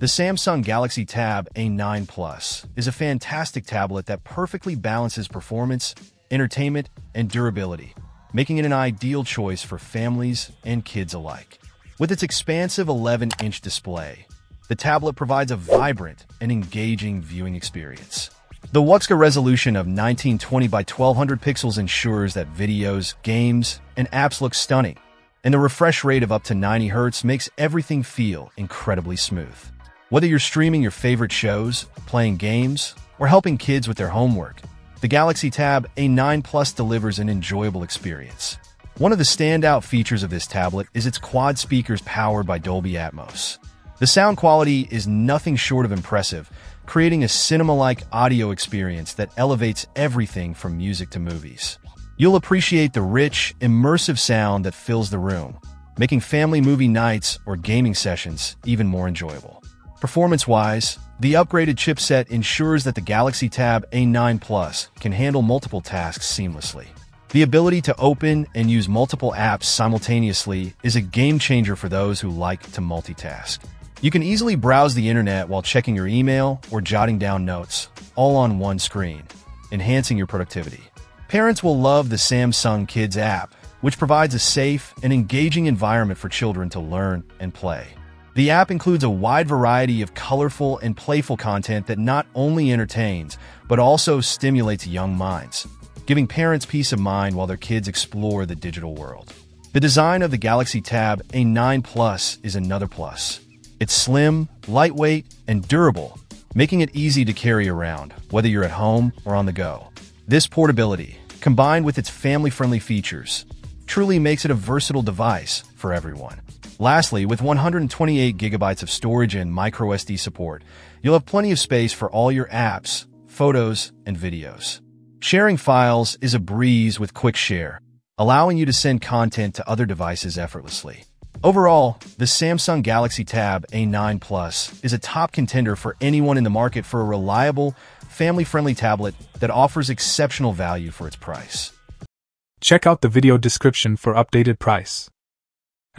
The Samsung Galaxy Tab A9 Plus is a fantastic tablet that perfectly balances performance, entertainment, and durability, making it an ideal choice for families and kids alike. With its expansive 11-inch display, the tablet provides a vibrant and engaging viewing experience. The WUXGA resolution of 1920 by 1200 pixels ensures that videos, games, and apps look stunning, and the refresh rate of up to 90 Hz makes everything feel incredibly smooth. Whether you're streaming your favorite shows, playing games, or helping kids with their homework, the Galaxy Tab A9 Plus delivers an enjoyable experience. One of the standout features of this tablet is its quad speakers powered by Dolby Atmos. The sound quality is nothing short of impressive, creating a cinema-like audio experience that elevates everything from music to movies. You'll appreciate the rich, immersive sound that fills the room, making family movie nights or gaming sessions even more enjoyable. Performance-wise, the upgraded chipset ensures that the Galaxy Tab A9 Plus can handle multiple tasks seamlessly. The ability to open and use multiple apps simultaneously is a game changer for those who like to multitask. You can easily browse the internet while checking your email or jotting down notes, all on one screen, enhancing your productivity. Parents will love the Samsung Kids app, which provides a safe and engaging environment for children to learn and play. The app includes a wide variety of colorful and playful content that not only entertains, but also stimulates young minds, giving parents peace of mind while their kids explore the digital world. The design of the Galaxy Tab A9 Plus is another plus. It's slim, lightweight, and durable, making it easy to carry around, whether you're at home or on the go. This portability, combined with its family-friendly features, truly makes it a versatile device for everyone. Lastly, with 128 gigabytes of storage and microSD support, you'll have plenty of space for all your apps, photos, and videos. Sharing files is a breeze with Quick Share, allowing you to send content to other devices effortlessly. Overall, the Samsung Galaxy Tab A9 Plus is a top contender for anyone in the market for a reliable, family-friendly tablet that offers exceptional value for its price. Check out the video description for updated price.